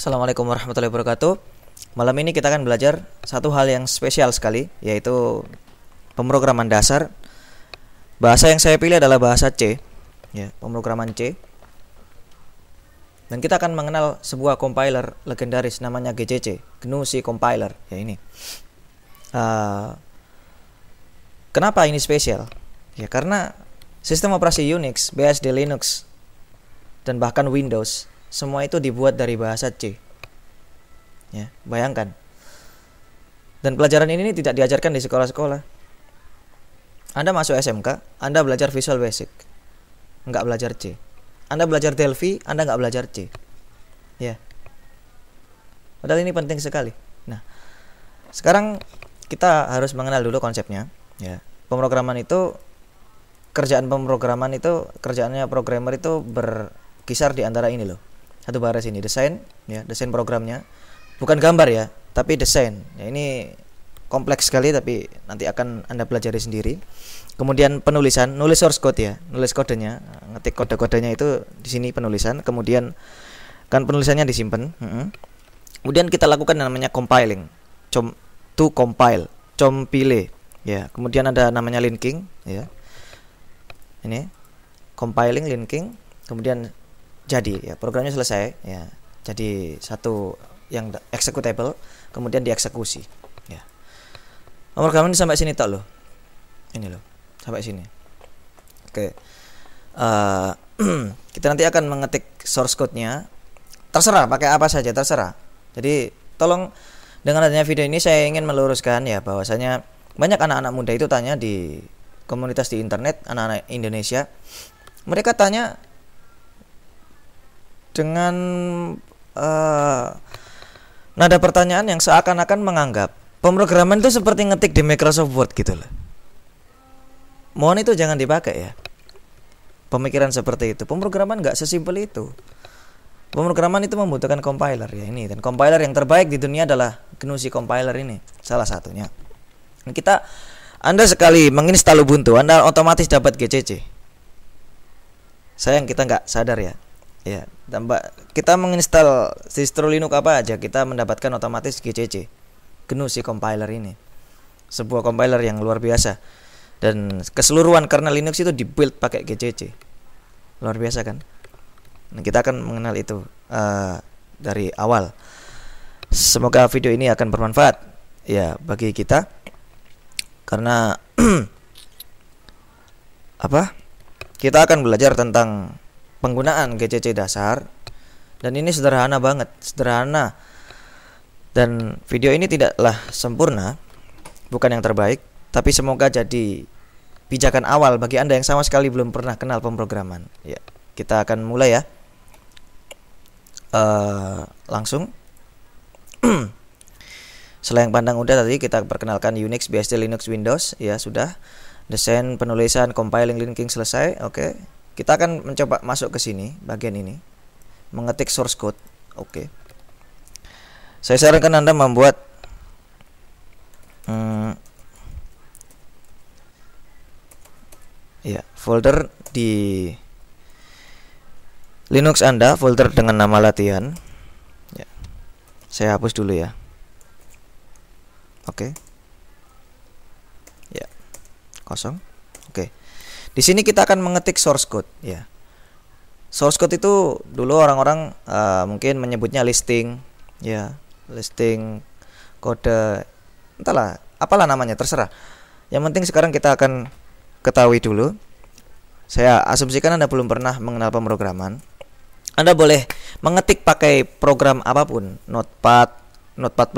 Assalamualaikum warahmatullahi wabarakatuh. Malam ini kita akan belajar satu hal yang spesial sekali, yaitu pemrograman dasar. Bahasa yang saya pilih adalah bahasa C, ya, pemrograman C. Dan kita akan mengenal sebuah compiler legendaris namanya GCC, GNU C Compiler. Ya ini. Uh, kenapa ini spesial? Ya karena sistem operasi Unix, BSD Linux, dan bahkan Windows semua itu dibuat dari bahasa C. Ya, bayangkan. Dan pelajaran ini tidak diajarkan di sekolah-sekolah. Anda masuk SMK, Anda belajar Visual Basic. Enggak belajar C. Anda belajar Delphi, Anda enggak belajar C. Ya. Padahal ini penting sekali. Nah, sekarang kita harus mengenal dulu konsepnya, ya. Pemrograman itu kerjaan pemrograman itu kerjaannya programmer itu berkisar di antara ini loh satu baris ini desain ya desain programnya. Bukan gambar ya tapi desain. Ya ini kompleks sekali tapi nanti akan anda pelajari sendiri. Kemudian penulisan nulis source code ya nulis kodenya. Ngetik kode-kodenya itu di sini penulisan. Kemudian kan penulisannya disimpan kemudian kita lakukan yang namanya compiling. Com to compile compile ya. Kemudian ada namanya linking ya. Ini compiling linking. Kemudian jadi ya programnya selesai ya. Jadi satu yang executable kemudian dieksekusi ya. Nomor ini sampai sini tak loh ini loh sampai sini. Oke. Uh, kita nanti akan mengetik source code-nya. Terserah pakai apa saja terserah. Jadi tolong dengan adanya video ini saya ingin meluruskan ya bahwasanya banyak anak-anak muda itu tanya di komunitas di internet anak-anak Indonesia. Mereka tanya dengan uh, nada pertanyaan yang seakan-akan menganggap pemrograman itu seperti ngetik di Microsoft Word gitu loh. Mohon itu jangan dipakai ya. Pemikiran seperti itu. Pemrograman nggak sesimpel itu. Pemrograman itu membutuhkan compiler ya ini dan compiler yang terbaik di dunia adalah GNU C compiler ini salah satunya. Kita Anda sekali menginstal Ubuntu, Anda otomatis dapat GCC. Sayang kita nggak sadar ya. Ya, tambah kita menginstal distro Linux apa aja, kita mendapatkan otomatis GCC. GNU si compiler ini. Sebuah compiler yang luar biasa. Dan keseluruhan karena Linux itu dibuild pakai GCC. Luar biasa kan? Nah, kita akan mengenal itu uh, dari awal. Semoga video ini akan bermanfaat ya bagi kita karena apa? Kita akan belajar tentang penggunaan GCC dasar dan ini sederhana banget, sederhana. Dan video ini tidaklah sempurna, bukan yang terbaik, tapi semoga jadi pijakan awal bagi Anda yang sama sekali belum pernah kenal pemrograman. Ya, kita akan mulai ya. Uh, langsung. Selain pandang udah tadi kita perkenalkan Unix, BSD, Linux, Windows, ya sudah. Desain, penulisan, compiling, linking selesai. Oke. Okay kita akan mencoba masuk ke sini bagian ini. Mengetik source code. Oke. Okay. saya sarankan anda membuat hmm, ya folder di Linux anda folder dengan nama latihan. Ya. Saya hapus dulu ya. Oke. Okay. ya. Kosong. Oke. okay. Di sini kita akan mengetik source code ya. Source code itu dulu orang-orang uh, mungkin menyebutnya listing ya, listing kode entahlah, apalah namanya terserah. Yang penting sekarang kita akan ketahui dulu. Saya asumsikan Anda belum pernah mengenal pemrograman. Anda boleh mengetik pakai program apa pun, Notepad, Notepad++,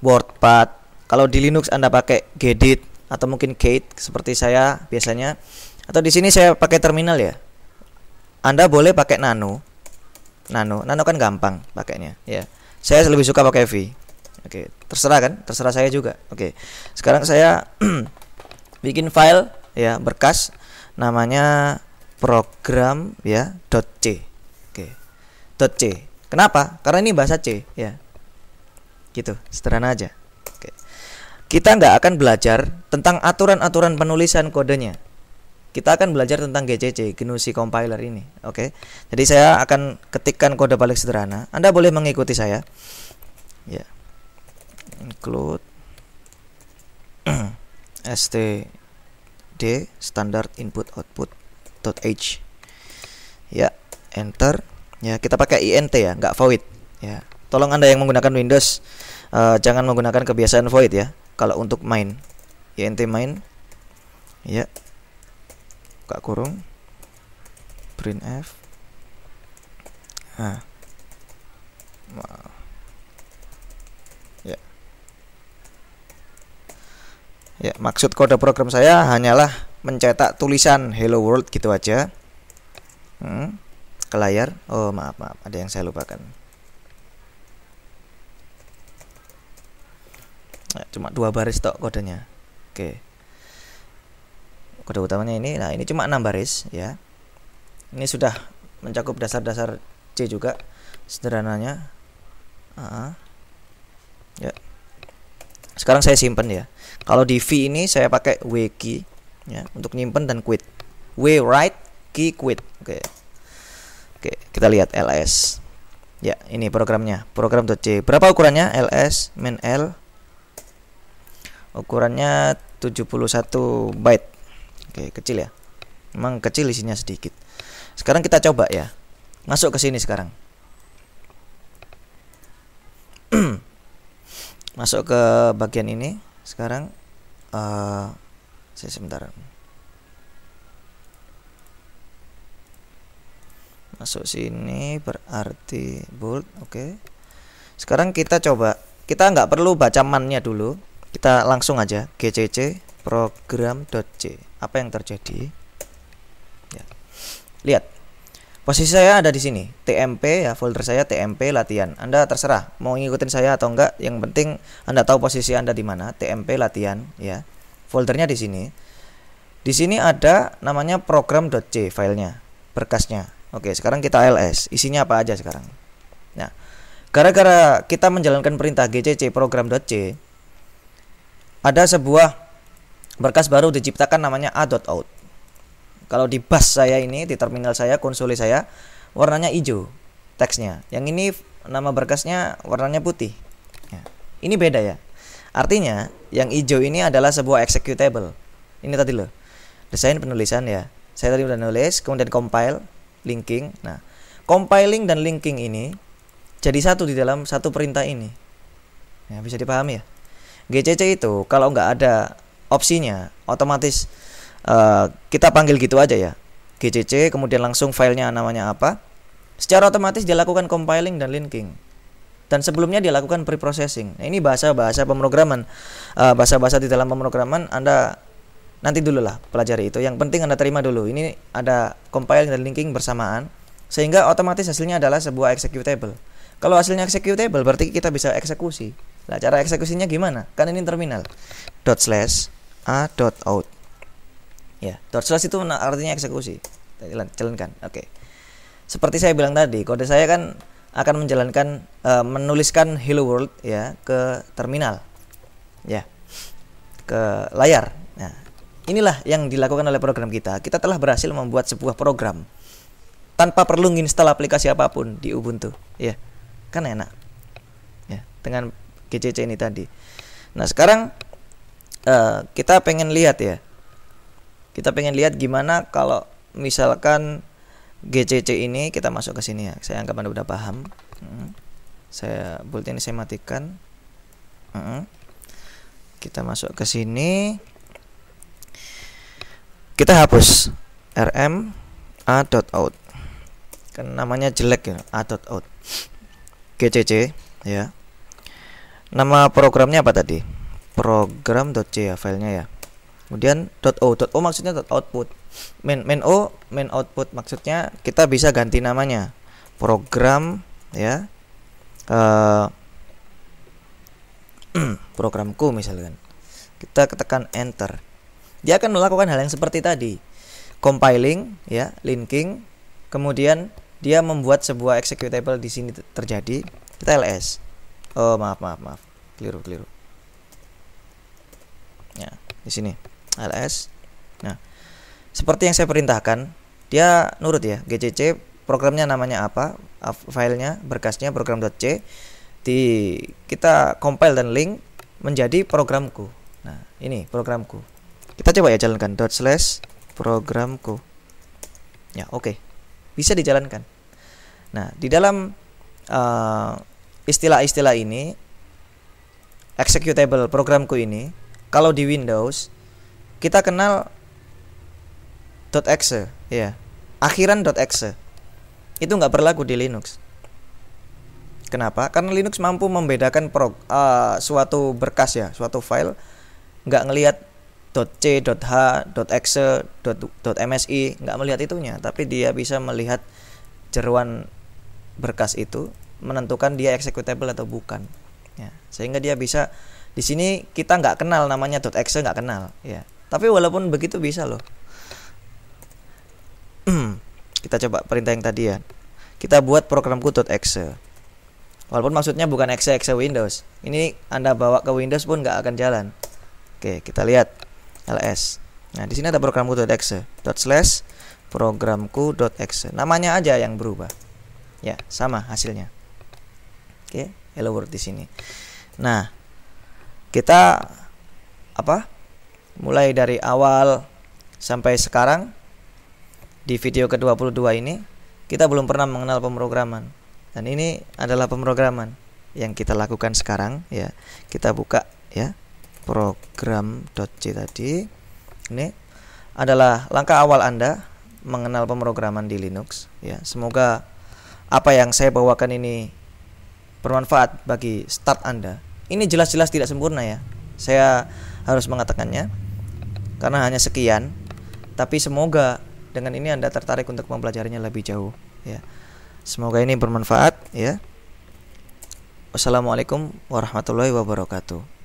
WordPad. Kalau di Linux Anda pakai Gedit, atau mungkin Kate seperti saya biasanya. Atau di sini saya pakai terminal ya. Anda boleh pakai nano. Nano. Nano kan gampang pakainya ya. Saya lebih suka pakai V. Oke terserah kan? Terserah saya juga. Oke. Sekarang saya bikin file ya berkas. Namanya program ya .c. Oke .c. Kenapa? Karena ini bahasa C ya. Gitu. Sederhana aja kita nggak akan belajar tentang aturan-aturan penulisan kodenya. kita akan belajar tentang GCC, GNU compiler ini. Oke. Jadi saya akan ketikkan kode balik sederhana. Anda boleh mengikuti saya. Ya. Include std standard input output .h. Ya, enter. Ya, kita pakai int ya, nggak void. Ya. Tolong Anda yang menggunakan Windows uh, jangan menggunakan kebiasaan void ya. Kalau untuk main. int main. Ya, buka kurung print f. Nah. Ya. Ya maksud kode program saya hanyalah mencetak tulisan hello world gitu aja. Hmm, ke layar. Oh maaf maaf. Ada yang saya lupakan nah, cuma dua baris tok kodenya. Oke. Kode utamanya ini nah ini cuma 6 baris ya. Ini sudah mencakup dasar-dasar C juga sederhananya. Uh, ya. Sekarang saya simpan ya. Kalau di V ini saya pakai W key ya untuk nyimpen dan quit. W write key quit. Oke. Oke kita lihat ls ya ini programnya program .c berapa ukurannya? Ls main l ukurannya 71 byte Oke, kecil ya. Memang kecil isinya sedikit. Sekarang kita coba ya. Masuk ke sini sekarang. Masuk ke bagian ini. Sekarang uh, saya sebentar. Masuk sini berarti bold, oke. Okay. Sekarang kita coba. Kita nggak perlu baca mannya dulu. Kita langsung aja. Gcc program.c apa yang terjadi? Ya. lihat. Posisi saya ada di sini. TMP ya folder saya TMP latihan. Anda terserah mau ngikutin saya atau enggak. Yang penting Anda tahu posisi Anda di mana. TMP latihan ya. Foldernya di sini. Di sini ada namanya program.c filenya berkasnya. Oke sekarang kita ls isinya apa aja sekarang? Nah gara-gara kita menjalankan perintah gcc program.c ada sebuah berkas baru diciptakan namanya a.out. Kalau di bus saya ini di terminal saya konsoli saya warnanya hijau teksnya. Yang ini nama berkasnya warnanya putih. Ya. Ini beda ya. Artinya yang hijau ini adalah sebuah executable. Ini tadi loh. Desain penulisan ya. Saya tadi udah nulis, kemudian compile, linking. Nah, compiling dan linking ini jadi satu di dalam satu perintah ini. Ya, bisa dipahami ya. GCC itu kalau nggak ada opsinya otomatis uh, kita panggil gitu aja ya. GCC kemudian langsung filenya namanya apa. Secara otomatis dilakukan compiling dan linking. Dan sebelumnya dilakukan preprocessing. Nah, ini bahasa-bahasa pemrograman. Uh, bahasa-bahasa di dalam pemrograman Anda nanti dulu lah pelajari itu. Yang penting Anda terima dulu. Ini ada compiling dan linking bersamaan sehingga otomatis hasilnya adalah sebuah executable. Kalau hasilnya executable berarti kita bisa eksekusi nah cara eksekusinya gimana? Kan ini terminal. Dot slash a.out ya dot slash itu artinya eksekusi. Jalankan. Oke. Okay. seperti saya bilang tadi kode saya kan akan menjalankan uh, menuliskan hello world ya ke terminal. Ya ke layar. Nah inilah yang dilakukan oleh program kita. Kita telah berhasil membuat sebuah program tanpa perlu install aplikasi apa pun di Ubuntu. Ya kan enak. Ya dengan GCC ini tadi. Nah sekarang uh, kita pengen lihat ya. Kita pengen lihat gimana kalau misalkan GCC ini kita masuk ke sini ya. Saya anggap anda udah paham. Hmm. saya bolt ini saya matikan. Hmm. kita masuk ke sini. Kita hapus rm a.out kan namanya jelek ya a.out GCC ya nama programnya apa tadi? Program.c ya filenya ya. Kemudian .o .o maksudnya .output main main o main output. Maksudnya kita bisa ganti namanya. Program ya. Uh, programku misalkan. Kita ketekan enter. Dia akan melakukan hal yang seperti tadi. Compiling ya linking. Kemudian dia membuat sebuah executable di sini terjadi. Kita ls oh maaf maaf maaf. Keliru keliru. Ya di sini. Ls nah seperti yang saya perintahkan dia nurut ya. GCC programnya namanya apa? Filenya berkasnya program.c di kita compile dan link menjadi programku. Nah ini programku. Kita coba ya jalankan. Slash programku. Ya oke. Okay. bisa dijalankan. Nah di dalam uh, istilah-istilah ini executable programku ini kalau di Windows kita kenal .exe ya akhiran .exe itu nggak berlaku di Linux. Kenapa? Karena Linux mampu membedakan pro, uh, suatu berkas ya suatu file nggak ngelihat .c, .h, .exe, .msi nggak melihat itunya. Tapi dia bisa melihat jeruan berkas itu menentukan dia executable atau bukan. Ya. Sehingga dia bisa di sini kita nggak kenal namanya .exe nggak kenal. Ya. Tapi walaupun begitu bisa loh. Kita coba perintah yang tadi ya. Kita buat programku .exe. Walaupun maksudnya bukan exe exe Windows. Ini anda bawa ke Windows pun nggak akan jalan. Oke kita lihat. Ls nah di sini ada programku .exe. Dot slash programku .exe. Namanya aja yang berubah. Ya sama hasilnya oke hello world di sini nah kita apa mulai dari awal sampai sekarang di video ke-22 ini kita belum pernah mengenal pemrograman. Dan ini adalah pemrograman yang kita lakukan sekarang ya. Kita buka ya program.c tadi. Ini adalah langkah awal Anda mengenal pemrograman di Linux ya. Semoga apa yang saya bawakan ini bermanfaat bagi start Anda. Ini jelas-jelas tidak sempurna ya. Saya harus mengatakannya karena hanya sekian. Tapi semoga dengan ini Anda tertarik untuk mempelajarinya lebih jauh ya. Semoga ini bermanfaat ya. Wassalamualaikum warahmatullahi wabarakatuh.